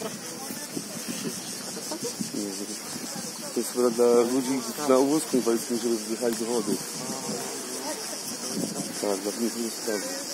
Gracias. To jest chyba dla ludzi na wózku inwalidzkim, żeby wjechali do wody. Tak, dla niepełnosprawnych.